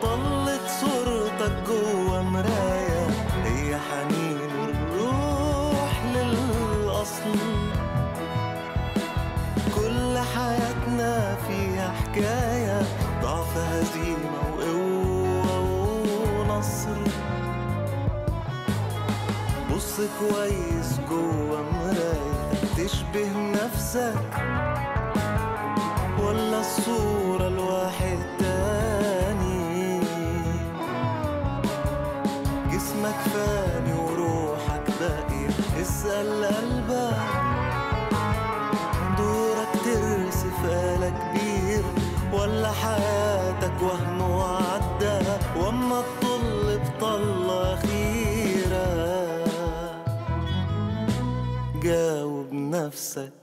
طلت صورتك جوا مراية. هي حنين الروح للأصل. كل حياتنا فيها حكاية ضعف هزيمة وقوة ونصر. بص كويس جوا مرايتك تشبه نفسك. ولا الصورة باقي اسأل قلبك دورك ترسف آلة كبير ولا حياتك وهم وعدى وأما تطل بطلة أخيرة. جاوب نفسك.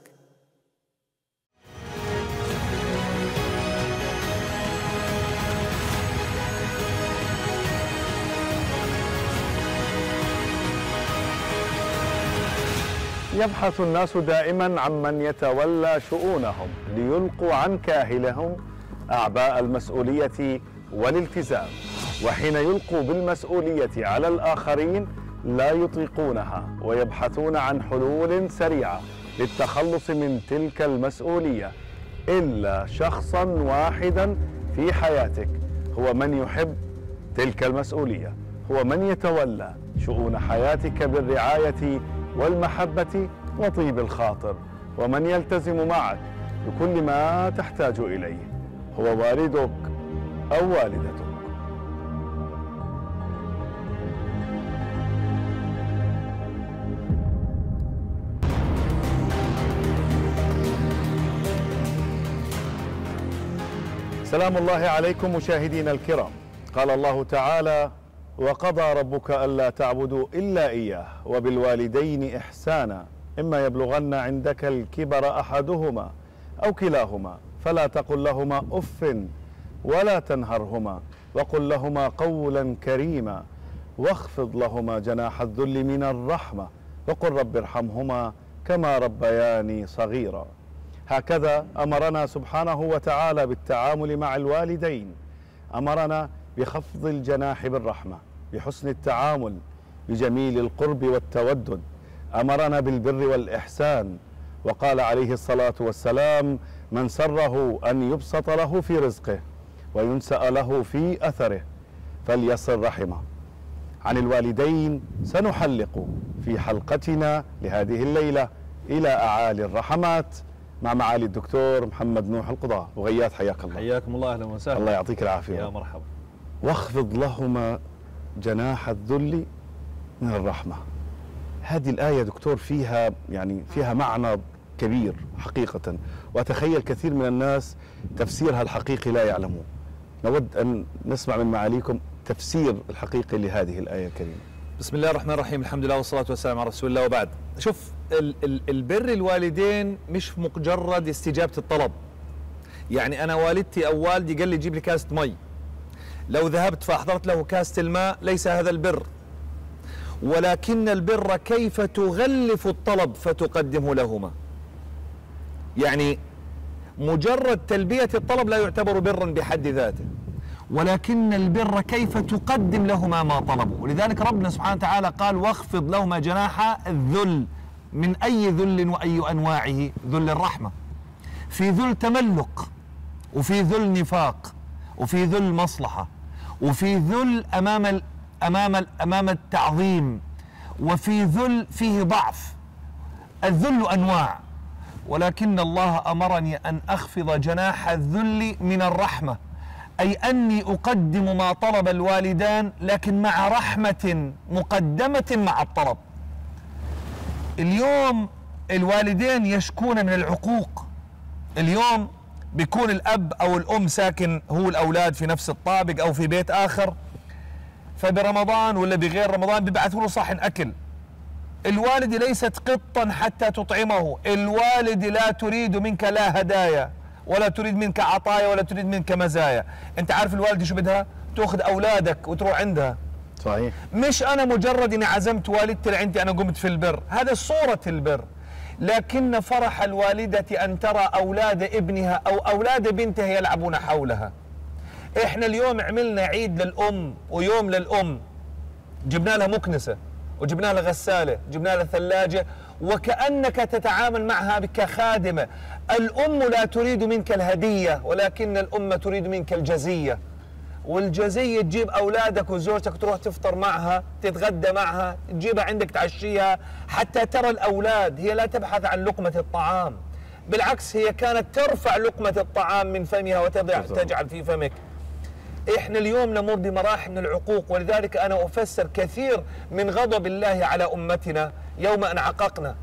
يبحث الناس دائما عمن يتولى شؤونهم ليلقوا عن كاهلهم أعباء المسؤولية والالتزام وحين يلقوا بالمسؤولية على الآخرين لا يطيقونها ويبحثون عن حلول سريعة للتخلص من تلك المسؤولية إلا شخصا واحدا في حياتك. هو من يحب تلك المسؤولية هو من يتولى شؤون حياتك بالرعاية والمحبة وطيب الخاطر ومن يلتزم معك بكل ما تحتاج إليه هو والدك أو والدتك. سلام الله عليكم مشاهدينا الكرام. قال الله تعالى وقضى ربك ألا تعبدوا إلا إياه وبالوالدين إحسانا إما يبلغن عندك الكبر أحدهما أو كلاهما فلا تقل لهما أف ولا تنهرهما وقل لهما قولا كريما واخفض لهما جناح الذل من الرحمة وقل رب ارحمهما كما ربياني صغيرا. هكذا أمرنا سبحانه وتعالى بالتعامل مع الوالدين. أمرنا بخفض الجناح بالرحمه بحسن التعامل بجميل القرب والتودد. أمرنا بالبر والإحسان. وقال عليه الصلاة والسلام من سره أن يبسط له في رزقه وينسأ له في أثره فليصل رحمه. عن الوالدين سنحلق في حلقتنا لهذه الليلة إلى أعالي الرحمات مع معالي الدكتور محمد نوح القضاة وغيات حياك الله. حياكم الله أهلا وسهلا. الله يعطيك العافية. يا مرحبا. واخفض لهما جناح الذل من الرحمة. هذه الآية دكتور فيها يعني فيها معنى كبير حقيقة وأتخيل كثير من الناس تفسيرها الحقيقي لا يعلمون. نود أن نسمع من معاليكم تفسير الحقيقي لهذه الآية الكريمة. بسم الله الرحمن الرحيم الحمد لله والصلاة والسلام على رسول الله وبعد. شوف ال ال البر الوالدين مش مجرد استجابة الطلب. يعني أنا والدتي أو والدي قال لي جيب لي كاسة مي. لو ذهبت فأحضرت له كاسة الماء ليس هذا البر. ولكن البر كيف تغلف الطلب فتقدمه لهما. يعني مجرد تلبية الطلب لا يعتبر برا بحد ذاته. ولكن البر كيف تقدم لهما ما طلبوا. ولذلك ربنا سبحانه وتعالى قال واخفض لهما جناح الذل من أي ذل وأي أنواعه ذل الرحمة. في ذل تملق وفي ذل نفاق وفي ذل مصلحة. وفي ذل أمام ال أمام التعظيم وفي ذل فيه ضعف. الذل أنواع ولكن الله أمرني أن أخفض جناح الذل من الرحمة أي أني أقدم ما طلب الوالدان لكن مع رحمة مقدمة مع الطلب. اليوم الوالدين يشكون من العقوق. اليوم بيكون الأب أو الأم ساكن هو الأولاد في نفس الطابق أو في بيت آخر فبرمضان ولا بغير رمضان بيبعثوا له صحن أكل. الوالد ليست قطا حتى تطعمه. الوالد لا تريد منك لا هدايا ولا تريد منك عطايا ولا تريد منك مزايا. أنت عارف الوالده شو بدها؟ تأخذ أولادك وتروح عندها. صحيح. مش أنا مجرد إني عزمت والدتي لعندي أنا قمت في البر. هذا صورة البر. لكن فرح الوالدة أن ترى أولاد ابنها أو أولاد بنتها يلعبون حولها. إحنا اليوم عملنا عيد للأم ويوم للأم. جبنا لها مكنسة وجبنا لها غسالة جبنا لها ثلاجة وكأنك تتعامل معها كخادمه الأم لا تريد منك الهدية ولكن الأم تريد منك الجزية. والجزية تجيب أولادك وزوجتك تروح تفطر معها تتغدى معها تجيبها عندك تعشيها. حتى ترى الأولاد هي لا تبحث عن لقمة الطعام. بالعكس هي كانت ترفع لقمة الطعام من فمها وتضع. تجعل في فمك. إحنا اليوم نمر بمراحل من العقوق ولذلك أنا أفسر كثير من غضب الله على أمتنا يوم أن عققنا.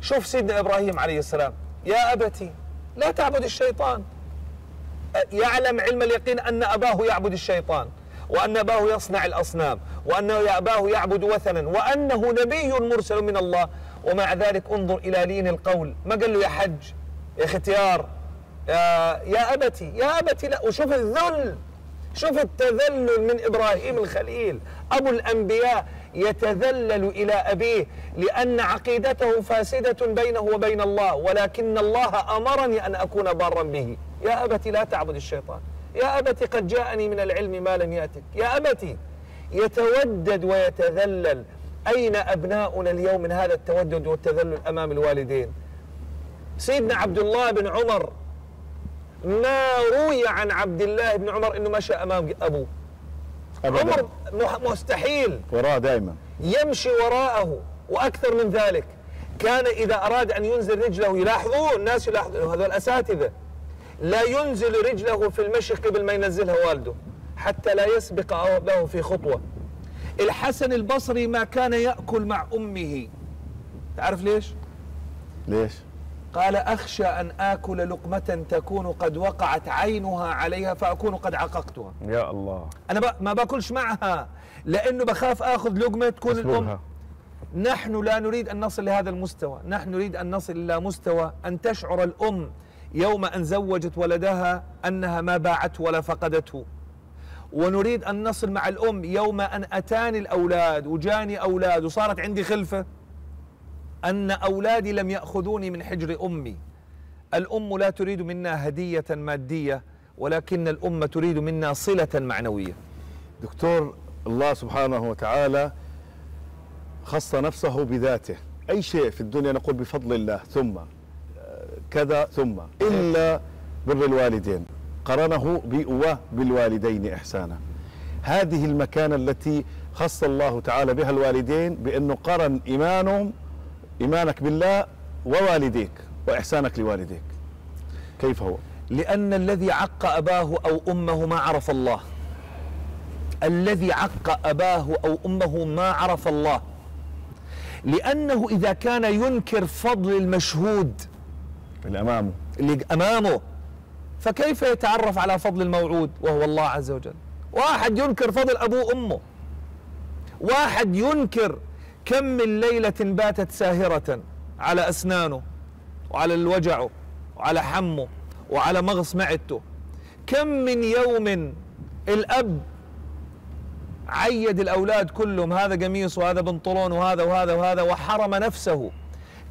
شوف سيدنا إبراهيم عليه السلام. يا أبتي لا تعبد الشيطان. يعلم علم اليقين أن أباه يعبد الشيطان وأن أباه يصنع الأصنام وانه أباه يعبد وثنا وأنه نبي مرسل من الله. ومع ذلك انظر إلى لين القول. ما قال له يا حج يا ختيار يا, يا أبتي يا أبتي لا. وشوف الذل شوف التذلل من إبراهيم الخليل أبو الأنبياء. يتذلل إلى أبيه لأن عقيدته فاسدة بينه وبين الله ولكن الله أمرني أن أكون بارا به. يا ابت لا تعبد الشيطان. يا ابت قد جاءني من العلم ما لم يأتك. يا ابت يتودد ويتذلل. أين أبناؤنا اليوم من هذا التودد والتذلل أمام الوالدين؟ سيدنا عبد الله بن عمر ما روي عن عبد الله بن عمر إنه مشى أمام أبوه. ابدا. عمر مستحيل وراه دائما يمشي وراءه وأكثر من ذلك. كان إذا أراد أن ينزل رجله يلاحظون الناس يلاحظون هذول أساتذة. لا ينزل رجله في المشي قبل ما ينزلها والده حتى لا يسبق له في خطوة. الحسن البصري ما كان يأكل مع أمه. تعرف ليش؟ ليش؟ قال أخشى أن آكل لقمة تكون قد وقعت عينها عليها فأكون قد عققتها. يا الله. أنا ب- ما باكلش معها لأنه بخاف آخذ لقمة تكون الأم. اسلوبها نحن لا نريد أن نصل لهذا المستوى. نحن نريد أن نصل إلى مستوى أن تشعر الأم يوم أن زوجت ولدها أنها ما باعته ولا فقدته. ونريد أن نصل مع الأم يوم أن أتاني الأولاد وجاني أولاد وصارت عندي خلفة. أن أولادي لم يأخذوني من حجر أمي. الأم لا تريد منا هدية مادية ولكن الأم تريد منا صلة معنوية. دكتور الله سبحانه وتعالى خص نفسه بذاته. أي شيء في الدنيا نقول بفضل الله ثم. كذا ثم. إلا بر الوالدين. قرنه ب- وبالوالدين إحسانا. هذه المكانة التي خص الله تعالى بها الوالدين بأنه قرن إيمانهم إيمانك بالله ووالديك وإحسانك لوالديك. كيف هو؟ لأن الذي عق أباه أو أمه ما عرف الله. الذي عق أباه أو أمه ما عرف الله. لأنه إذا كان ينكر فضل المشهود اللي أمامه اللي أمامه. فكيف يتعرف على فضل الموعود؟ وهو الله عز وجل. واحد ينكر فضل أبوه وأمه. واحد ينكر كم من ليلة باتت ساهرة على أسنانه وعلى الوجعه وعلى حمه وعلى مغص معدته. كم من يوم الأب عيد الأولاد كلهم هذا قميص وهذا بنطلون وهذا وهذا وهذا وحرم نفسه.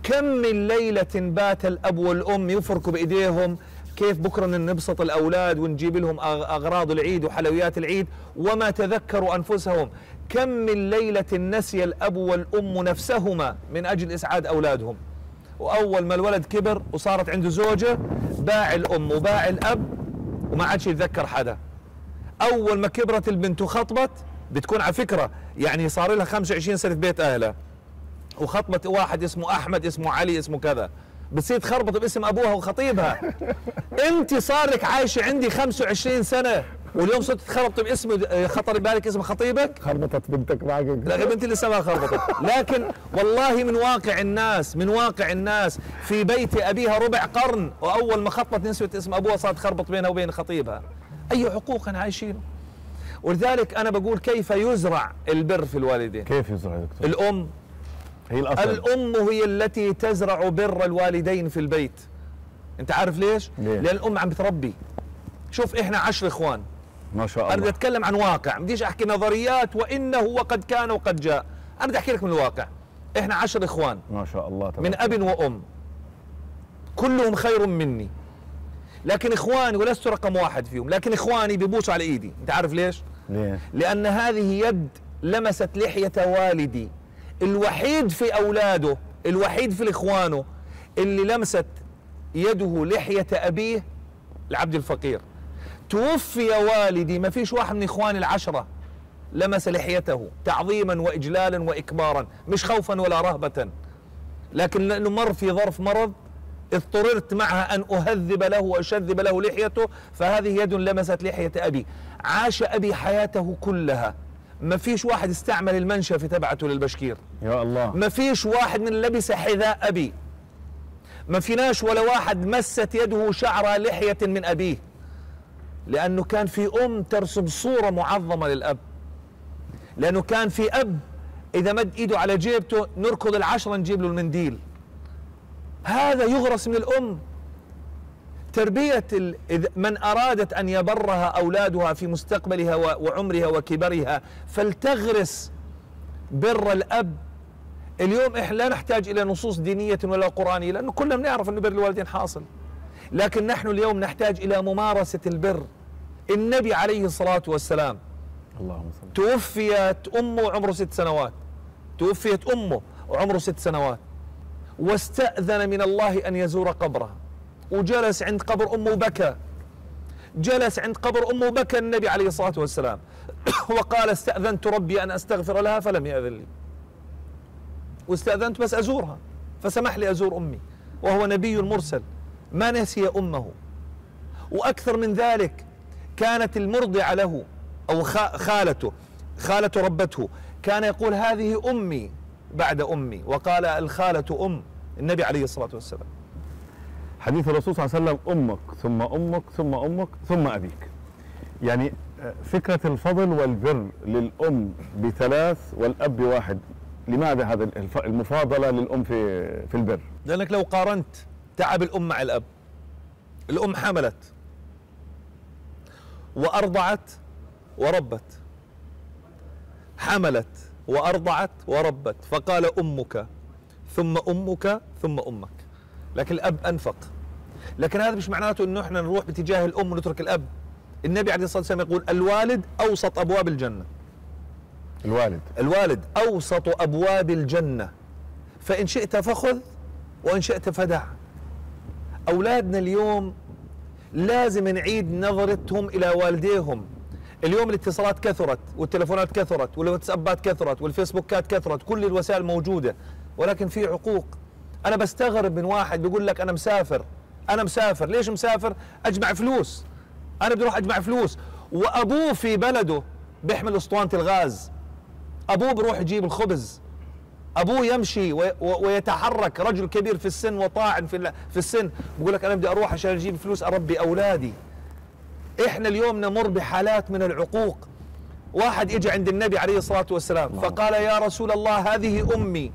كم من ليلة بات الأب والأم يفركوا بإيديهم كيف بكرة نبسط الأولاد ونجيب لهم أغ- أغراض العيد وحلويات العيد وما تذكروا أنفسهم. كم من ليلة نسي الأب والأم نفسهما من أجل إسعاد أولادهم. وأول ما الولد كبر وصارت عنده زوجة باع الأم وباع الأب وما عادش يتذكر حدا. أول ما كبرت البنت وخطبت بتكون على فكرة يعني صار لها 25 سنة في بيت أهلها. وخطبت واحد اسمه أحمد اسمه علي اسمه كذا. بتصير تخربط باسم أبوها وخطيبها. أنت صار لك عايشة عندي 25 سنة واليوم صرت تخربط باسم خطر ببالك اسم خطيبك؟ خربطت بنتك معك. لا بنتي لسه ما خربطت. لكن والله من واقع الناس من واقع الناس في بيت أبيها ربع قرن وأول ما خطبت نسيت اسم أبوها صارت تخربط بينها وبين خطيبها. أي حقوق عايشينه؟ ولذلك أنا بقول كيف يزرع البر في الوالدين؟ كيف يزرع دكتور؟ الأم هي الأصل. الأم هي التي تزرع بر الوالدين في البيت. أنت عارف ليش؟ ليه؟ لأن الأم عم بتربي. شوف إحنا عشر إخوان. ما شاء أنا بدي الله. أتكلم عن واقع. بديش أحكي نظريات وإنه وقد كان وقد جاء. أنا بدي أحكي لك من الواقع. إحنا عشر إخوان. ما شاء الله تبارك من أب وأم. كلهم خير مني. لكن إخواني ولست رقم واحد فيهم لكن إخواني بيبوسوا على إيدي. أنت عارف ليش؟ ليه؟ لأن هذه يد لمست لحية والدي. الوحيد في أولاده الوحيد في إخوانه اللي لمست يده لحية أبيه العبد الفقير. توفي والدي ما فيش واحد من إخواني العشرة لمس لحيته تعظيما واجلالا واكبارا مش خوفا ولا رهبه. لكن لأنه مر في ظرف مرض اضطررت معها أن أهذب له وأشذب له لحيته فهذه يد لمست لحية أبي. عاش أبي حياته كلها. ما فيش واحد استعمل المنشفه تبعته للبشكير. يا الله. ما فيش واحد من لبس حذاء أبي. ما فيناش ولا واحد مست يده شعر لحية من أبيه. لأنه كان في أم ترسم صورة معظمة للأب. لأنه كان في أب إذا مد إيده على جيبته نركض العشرة نجيب له المنديل. هذا يغرس من الأم. إذ- من أرادت أن يبرها أولادها في مستقبلها وعمرها وكبرها فلتغرس بر الأب. اليوم إحنا لا نحتاج إلى نصوص دينية ولا قرآنية لأنه كلنا بنعرف إنه بر الوالدين حاصل. لكن نحن اليوم نحتاج إلى ممارسة البر. النبي عليه الصلاة والسلام اللهم صل توفيت أمه عمره ست سنوات. توفيت أمه وعمره ست سنوات. واستأذن من الله أن يزور قبرها. وجلس عند قبر امه وبكى جلس عند قبر امه وبكى النبي عليه الصلاة والسلام. وقال استأذنت ربي أن أستغفر لها فلم يأذن لي. واستأذنت بس أزورها. فسمح لي أزور أمي. وهو نبي مرسل. ما نسي أمه. وأكثر من ذلك كانت المرضعة له خا- خالته خالته ربته. كان يقول هذه أمي بعد أمي. وقال الخالة أم النبي عليه الصلاة والسلام. حديث الرسول صلى الله عليه وسلم أمك ثم أمك ثم أمك ثم أبيك. يعني آه، فكرة الفضل والبر للأم بثلاث والأب بواحد لماذا هذا المفاضلة للأم في في البر؟ لأنك لو قارنت تعب الأم مع الأب الأم حملت وأرضعت وربت. حملت وأرضعت وربت. فقال أمك ثم أمك ثم أمك. لكن الأب أنفق. لكن هذا مش معناته إنه إحنا نروح باتجاه الأم ونترك الأب. النبي عليه الصلاة والسلام يقول الوالد أوسط أبواب الجنة. الوالد. الوالد أوسط أبواب الجنة. فإن شئت فخذ وإن شئت فدع. أولادنا اليوم لازم نعيد نظرتهم إلى والديهم. اليوم الاتصالات كثرت والتلفونات كثرت والواتسابات كثرت والفيسبوكات كثرت كل الوسائل موجودة. ولكن في عقوق. أنا بستغرب من واحد بيقول لك أنا مسافر. أنا مسافر. ليش مسافر؟ أجمع فلوس. أنا بدي أروح أجمع فلوس. وأبوه في بلده بيحمل أسطوانة الغاز. أبوه بروح يجيب الخبز. أبوه يمشي ويتحرك. رجل كبير في السن وطاعن في في السن. بقول لك أنا بدي أروح عشان أجيب فلوس أربي أولادي. إحنا اليوم نمر بحالات من العقوق. واحد اجى عند النبي عليه الصلاة والسلام فقال يا رسول الله هذه أمي.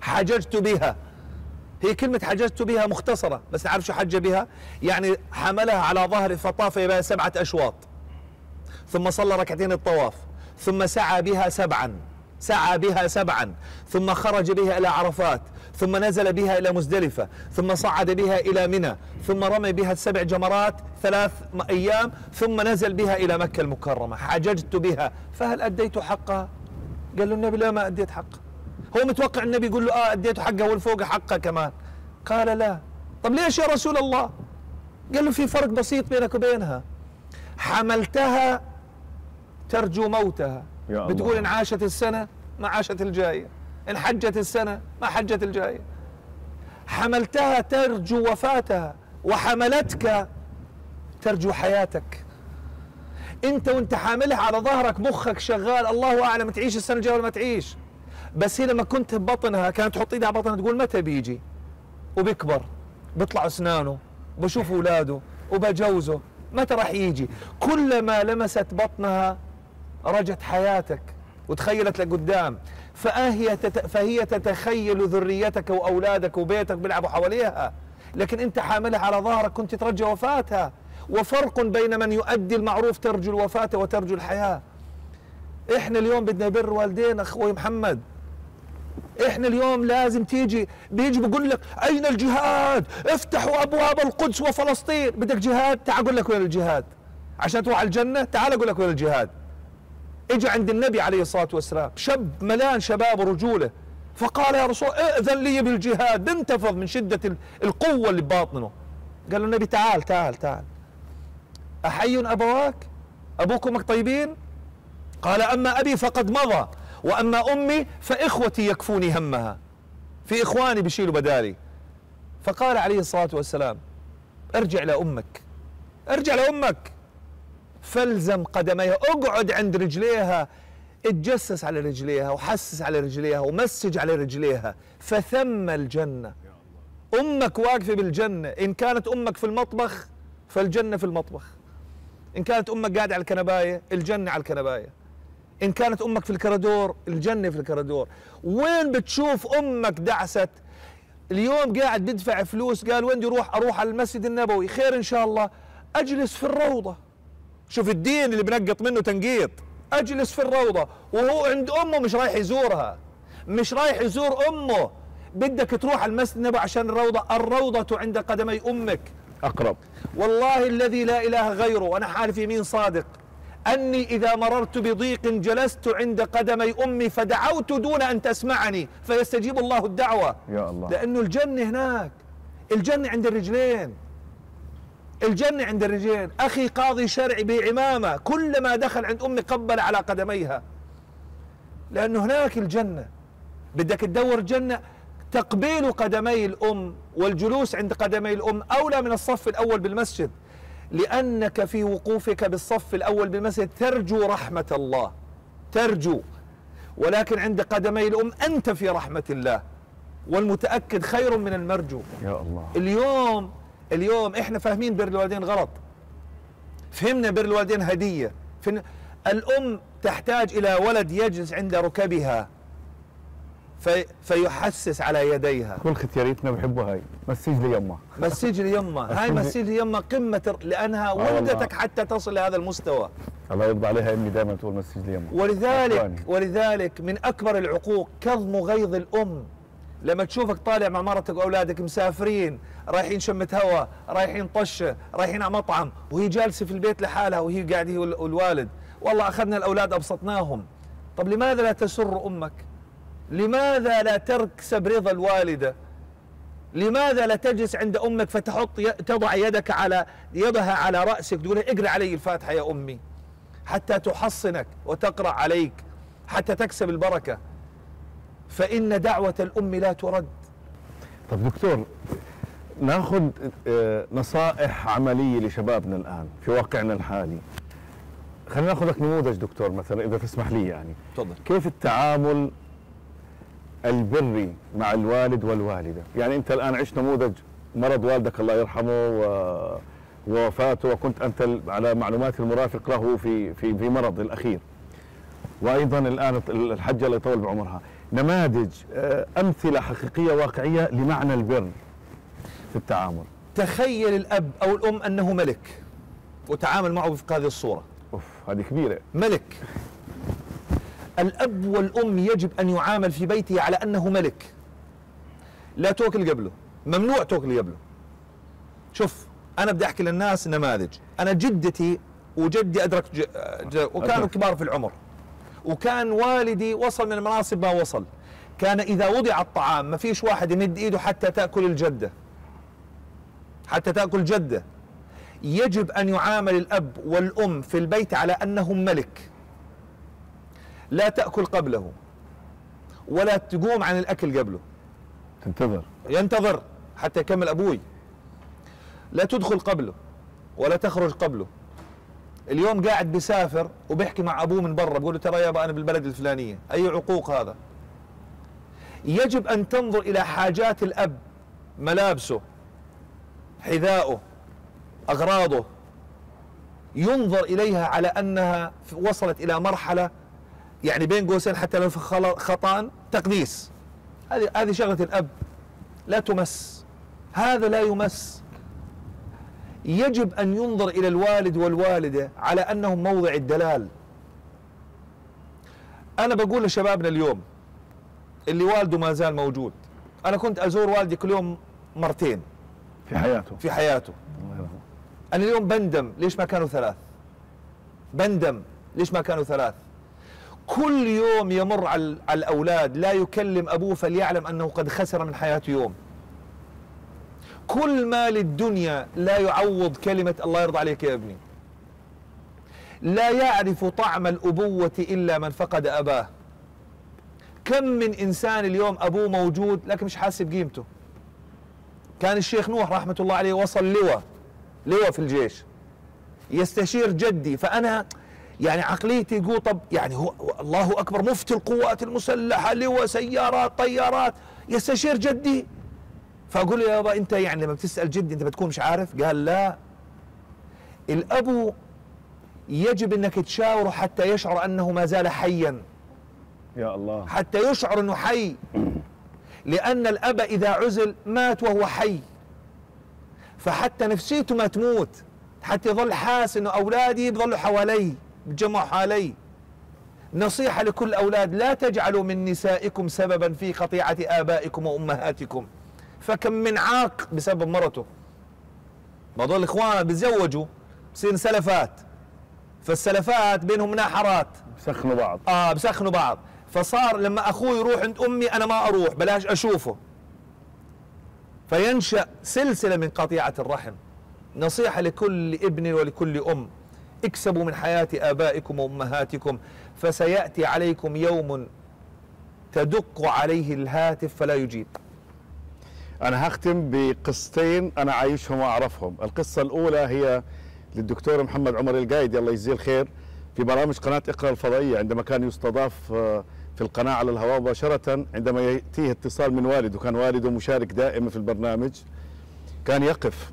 حججت بها. هي كلمة حججت بها مختصرة بس تعرف شو حج بها؟ يعني حملها على ظهره فطاف بها سبعة أشواط. ثم صلى ركعتين الطواف ثم سعى بها سبعا سعى بها سبعا ثم خرج بها إلى عرفات ثم نزل بها إلى مزدلفة ثم صعد بها إلى منى ثم رمي بها السبع جمرات ثلاث م- أيام ثم نزل بها إلى مكة المكرمة. حججت بها. فهل أديت حقها؟ قال له النبي لا ما أديت حقها. هو متوقع النبي يقول له آه اديت حقها والفوق حقها كمان. قال لا. طب ليش يا رسول الله؟ قال له في فرق بسيط بينك وبينها. حملتها ترجو موتها. يا الله. بتقول إن عاشت السنة ما عاشت الجاية. إن حجت السنة ما حجت الجاية. حملتها ترجو وفاتها. وحملتك ترجو حياتك. انت وانت حاملها على ظهرك مخك شغال الله أعلم تعيش السنة الجاية ولا ما تعيش. بس هي لما كنت ببطنها كانت تحط إيدها على بطنها تقول متى بيجي؟ وبيكبر بيطلع أسنانه بشوف أولاده وبجوزه متى راح يجي؟ كلما لمست بطنها رجت حياتك وتخيلت لقدام فهي. فهي تتخيل ذريتك وأولادك وبيتك بيلعبوا حواليها. لكن أنت حاملها على ظهرك كنت ترجى وفاتها. وفرق بين من يؤدي المعروف ترجو الوفاة وترجو الحياة. إحنا اليوم بدنا نبر والدينا أخوي محمد. إحنا اليوم لازم تيجي بيجي بقول لك أين الجهاد؟ افتحوا أبواب القدس وفلسطين. بدك جهاد؟ تعال أقول لك وين الجهاد. عشان تروح على الجنة؟ تعال أقول لك وين الجهاد. اجى عند النبي عليه الصلاة والسلام شاب ملان شباب ورجوله فقال يا رسول ائذن لي بالجهاد انتفض من شدة ال- القوة اللي بباطنه قال له النبي تعال تعال تعال. أحي أبواك؟ أبوك وامك طيبين قال أما أبي فقد مضى. وأما أمي فإخوتي يكفوني همها. في إخواني بيشيلوا بدالي. فقال عليه الصلاة والسلام ارجع لأمك. ارجع لأمك. فالزم قدميها. اقعد عند رجليها. اتجسس على رجليها وحسس على رجليها ومسج على رجليها. فثم الجنة. أمك واقفة بالجنة. إن كانت أمك في المطبخ فالجنة في المطبخ. إن كانت أمك قاعدة على الكنباية الجنة على الكنباية. إن كانت أمك في الكرادور الجنة في الكرادور. وين بتشوف أمك دعست؟ اليوم قاعد بدفع فلوس قال وين بدي أروح أروح على المسجد النبوي. خير إن شاء الله. أجلس في الروضة. شوف الدين اللي بنقط منه تنقيط. أجلس في الروضة. وهو عند أمه مش رايح يزورها. مش رايح يزور أمه. بدك تروح على المسجد النبوي عشان الروضة. الروضة عند قدمي أمك. أقرب. والله الذي لا إله غيره. وأنا حالف يمين صادق. أني إذا مررت بضيق جلست عند قدمي أمي فدعوت دون أن تسمعني فيستجيب الله الدعوة. يا الله. لأنه الجنة هناك. الجنة عند الرجلين. الجنة عند الرجلين. أخي قاضي شرعي بعمامة كلما دخل عند أمي قبل على قدميها. لأنه هناك الجنة. بدك تدور الجنه تقبيل قدمي الأم والجلوس عند قدمي الأم أولى من الصف الأول بالمسجد. لأنك في وقوفك بالصف الأول بالمسجد ترجو رحمة الله. ترجو. ولكن عند قدمي الأم أنت في رحمة الله. والمتأكد خير من المرجو. يا الله. اليوم اليوم إحنا فاهمين بر الوالدين غلط. فهمنا بر الوالدين هدية. فهمنا. الأم تحتاج إلى ولد يجلس عند ركبها. في فيحسس على يديها. كل ختياريتنا بحبوا هاي. مسج لي يمه. مسج لي يمه. هاي أشوف- مسج لي يمه قمة لأنها والله. ولدتك حتى تصل لهذا المستوى. الله يرضى عليها امي دائما تقول مسج لي يمه. ولذلك أخواني. ولذلك من أكبر العقوق كظم غيظ الأم. لما تشوفك طالع مع مرتك وأولادك مسافرين رايحين شمة هواء رايحين طشة رايحين على مطعم وهي جالسة في البيت لحالها وهي قاعدة والوالد. والله أخذنا الأولاد أبسطناهم. طب لماذا لا تسر أمك؟ لماذا لا تكسب رضا الوالدة؟ لماذا لا تجلس عند أمك فتحط تضع يدك على يدها على رأسك تقول اقرأ علي الفاتحة يا أمي حتى تحصنك وتقرأ عليك حتى تكسب البركة. فإن دعوة الأم لا ترد. طب دكتور ناخذ آه، نصائح عملية لشبابنا الآن في واقعنا الحالي. خلينا ناخذك نموذج دكتور مثلا إذا تسمح لي يعني. تفضل. كيف التعامل البري مع الوالد والوالدة. يعني أنت الآن عشت نموذج مرض والدك الله يرحمه و... ووفاته وكنت ال- على معلومات المرافق له في في في مرض الأخير. وأيضا الآن الحجة الله يطول بعمرها. نماذج آه، أمثلة حقيقية واقعية لمعنى البر في التعامل. تخيل الأب أو الأم أنه ملك وتعامل معه في هذه الصورة. أوف هذه كبيرة. ملك. الأب والأم يجب أن يعامل في بيته على أنه ملك. لا توكل قبله ممنوع توكل قبله. شوف أنا بدي أحكي للناس نماذج. أنا جدتي وجدي أدرك ج... ج... وكانوا أدرك. كبار في العمر. وكان والدي وصل من المناصب ما وصل. كان إذا وضع الطعام ما فيش واحد يمد إيده حتى تأكل الجدة. حتى تأكل جدة. يجب أن يعامل الأب والأم في البيت على أنهم ملك. لا تأكل قبله ولا تقوم عن الأكل قبله. تنتظر. ينتظر حتى يكمل أبوي. لا تدخل قبله ولا تخرج قبله. اليوم قاعد بيسافر وبيحكي مع أبوه من برا بقول له ترى يابا أنا بالبلد الفلانية. أي عقوق هذا؟ يجب أن تنظر إلى حاجات الأب ملابسه حذاؤه أغراضه. ينظر إليها على أنها وصلت إلى مرحلة يعني بين قوسين حتى لو في خطان تقديس. هذه هذه شغلة الأب. لا تمس. هذا لا يمس. يجب أن ينظر إلى الوالد والوالدة على أنهم موضع الدلال. أنا بقول لشبابنا اليوم اللي والده ما زال موجود. أنا كنت أزور والدي كل يوم مرتين. في حياته. في حياته. الله أنا اليوم بندم ليش ما كانوا ثلاث. بندم ليش ما كانوا ثلاث. كل يوم يمر على الأولاد لا يكلم أبوه فليعلم أنه قد خسر من حياته يوم. كل مال الدنيا لا يعوض كلمة الله يرضى عليك يا ابني لا يعرف طعم الأبوة إلا من فقد أباه. كم من إنسان اليوم أبوه موجود لكن مش حاسس بقيمته كان الشيخ نوح رحمة الله عليه وصل لواء لواء في الجيش. يستشير جدي فأنا يعني عقليتي يقول طب يعني هو الله أكبر مفتي القوات المسلحة لواء سيارات طيارات. يستشير جدي. فأقول له يا بابا أنت يعني لما بتسأل جدي أنت بتكون مش عارف؟ قال لا. الأبو يجب أنك تشاوره حتى يشعر أنه ما زال حيا. يا الله. حتى يشعر أنه حي. لأن الأب إذا عزل مات وهو حي. فحتى نفسيته ما تموت. حتى يظل حاس إنه أولادي بيظلوا حوالي بتجمعوا حوالي نصيحة لكل الأولاد لا تجعلوا من نسائكم سببا في قطيعة آبائكم وأمهاتكم. فكم من عاق بسبب مرته. موضوع الإخوان بيتزوجوا بصير سلفات. فالسلفات بينهم مناحرات بسخنوا بعض. آه بسخنوا بعض. فصار لما أخوي يروح عند أمي أنا ما أروح بلاش أشوفه. فينشأ سلسلة من قطيعة الرحم. نصيحة لكل ابن ولكل أم. اكسبوا من حياة آبائكم وأمهاتكم فسيأتي عليكم يوم تدق عليه الهاتف فلا يجيب. أنا هختم بقصتين أنا عايشهم وأعرفهم. القصة الأولى هي للدكتور محمد عمر القايدي الله يجزيه الخير في برامج قناة إقرأ الفضائية. عندما كان يستضاف آه، في القناة على الهواء مباشرة عندما يأتيه اتصال من والده كان والده مشارك دائم في البرنامج كان يقف.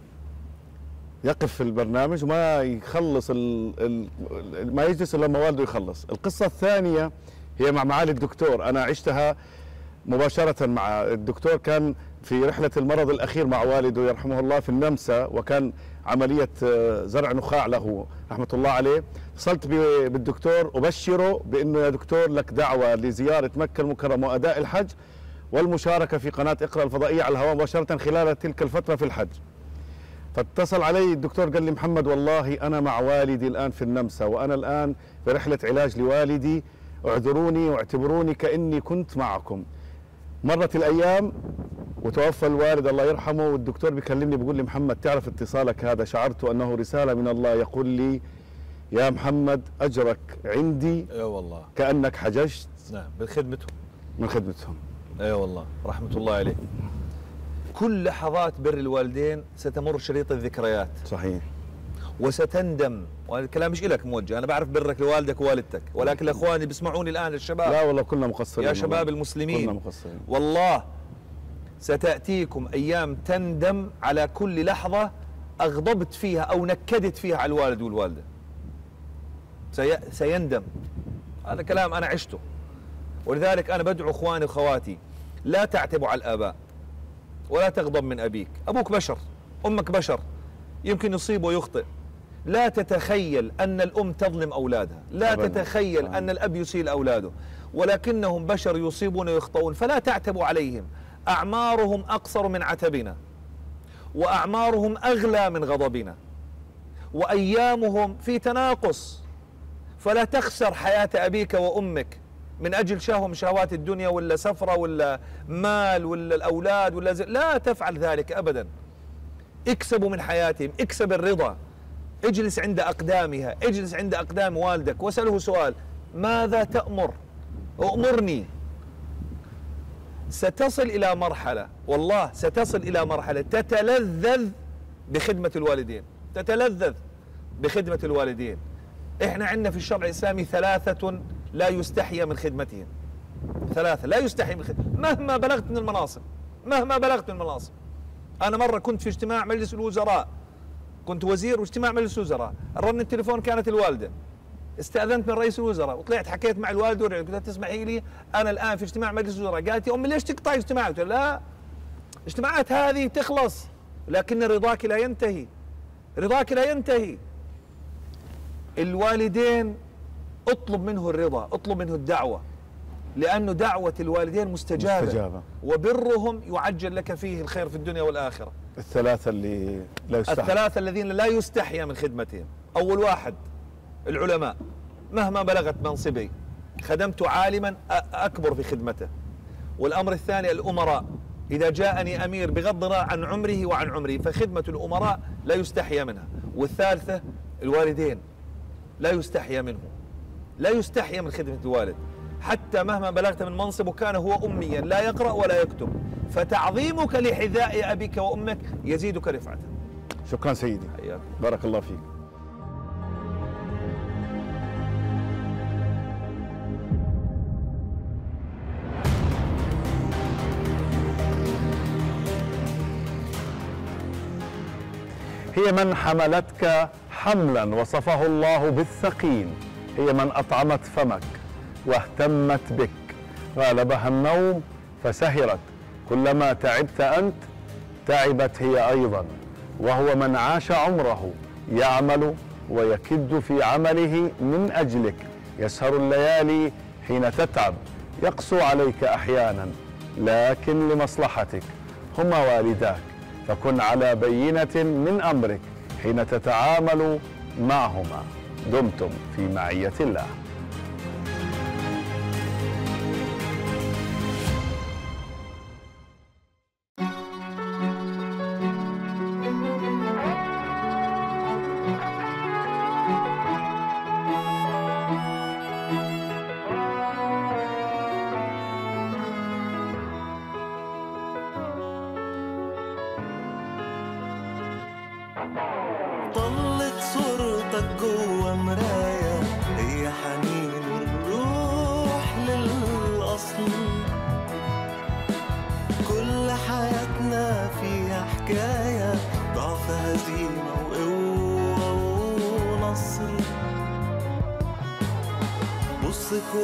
يقف في البرنامج وما يخلص ال ال ما يجلس إلا لما والده يخلص. القصة الثانية هي مع معالي الدكتور. أنا عشتها مباشرة مع الدكتور كان في رحلة المرض الأخير مع والده يرحمه الله في النمسا وكان عملية آه، زرع نخاع له رحمة الله عليه. اتصلت بالدكتور أبشره بأنه يا دكتور لك دعوة لزيارة مكة المكرمة وأداء الحج والمشاركة في قناة اقرأ الفضائية على الهواء مباشرة خلال تلك الفترة في الحج. فاتصل علي الدكتور قال لي محمد والله أنا مع والدي الآن في النمسا وأنا الآن في رحلة علاج لوالدي. اعذروني واعتبروني كأني كنت معكم. مرت الأيام وتوفى الوالد الله يرحمه. والدكتور بيكلمني بيقول لي محمد تعرف اتصالك هذا؟ شعرت أنه رسالة من الله يقول لي يا محمد أجرك عندي أي والله. كأنك حججت نعم بخدمتهم من خدمتهم. أي والله رحمة الله عليه. كل لحظات بر الوالدين ستمر شريط الذكريات. صحيح. وستندم. وهذا الكلام مش لك موجه أنا بعرف برك لوالدك ووالدتك ولكن لاخواني بيسمعوني الآن الشباب. لا والله كلنا مقصرين يا شباب. المسلمين. كلنا مقصرين. والله ستأتيكم أيام تندم على كل لحظة أغضبت فيها أو نكدت فيها على الوالد والوالدة. سي... سيندم. هذا كلام أنا عشته. ولذلك أنا بدعو إخواني وأخواتي لا تعتبوا على الآباء. ولا تغضب من أبيك. أبوك بشر أمك بشر. يمكن يصيب ويخطئ. لا تتخيل أن الأم تظلم أولادها. لا أبداً. تتخيل آه. أن الأب يسيء أولاده. ولكنهم بشر يصيبون ويخطئون. فلا تعتبوا عليهم. أعمارهم أقصر من عتبنا. وأعمارهم أغلى من غضبنا. وأيامهم في تناقص. فلا تخسر حياة أبيك وأمك. من أجل شهوة من شهوات الدنيا ولا سفرة ولا مال ولا الأولاد ولا زي لا تفعل ذلك أبدا. اكسبوا من حياتهم اكسب الرضا. اجلس عند أقدامها اجلس عند أقدام والدك. واسأله سؤال ماذا تأمر؟ أؤمرني ستصل إلى مرحلة والله ستصل إلى مرحلة تتلذذ بخدمة الوالدين. تتلذذ بخدمة الوالدين. إحنا عندنا في الشرع الإسلامي ثلاثة لا يستحي من خدمتهم ثلاثة لا يستحي من خدمة مهما بلغت من المناصب مهما بلغت من المناصب. أنا مرة كنت في اجتماع مجلس الوزراء كنت وزير واجتماع مجلس الوزراء. رن التليفون كانت الوالدة. استأذنت من رئيس الوزراء وطلعت حكيت مع الوالد ورجعت قلت لها تسمحي لي؟ أنا الآن في اجتماع مجلس الوزراء. قالت يا أمي ليش تقطعي اجتماع قلت لا اجتماعات هذه تخلص لكن رضاك لا ينتهي. رضاك لا ينتهي. الوالدين اطلب منه الرضا اطلب منه الدعوة لأنه دعوة الوالدين مستجابة, مستجابة. وبرهم يعجل لك فيه الخير في الدنيا والآخرة. الثلاثة اللي لا يستحق. الثلاثة الذين لا يستحيا من خدمتهم. أول واحد العلماء. مهما بلغت منصبي خدمت عالما أكبر في خدمته. والأمر الثاني الأمراء. إذا جاءني أمير بغض النظر عن عمره وعن عمري فخدمة الأمراء لا يستحيا منها. والثالثة الوالدين لا يستحيا منه لا يستحيا من خدمة الوالد. حتى مهما بلغت من منصب وكان هو أميا لا يقرأ ولا يكتب. فتعظيمك لحذاء أبيك وأمك يزيدك رفعة. شكرا سيدي. حياك. بارك الله فيك. هي من حملتك حملا وصفه الله بالثقيل هي من أطعمت فمك واهتمت بك. غالبها النوم فسهرت. كلما تعبت أنت تعبت هي أيضا. وهو من عاش عمره يعمل ويكد في عمله من أجلك. يسهر الليالي حين تتعب. يقسو عليك أحيانا لكن لمصلحتك. هما والداك. فكن على بينة من أمرك حين تتعامل معهما. دمتم في معية الله.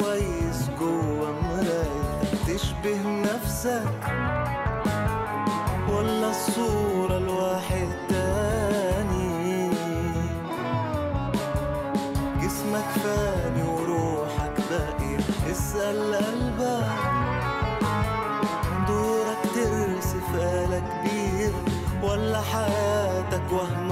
كويس جوا مرايتك تشبه نفسك. ولا الصورة الواحد تاني. جسمك فاني وروحك باقية اسأل قلبك. دورك ترسف آلة كبير. ولا حياتك وهم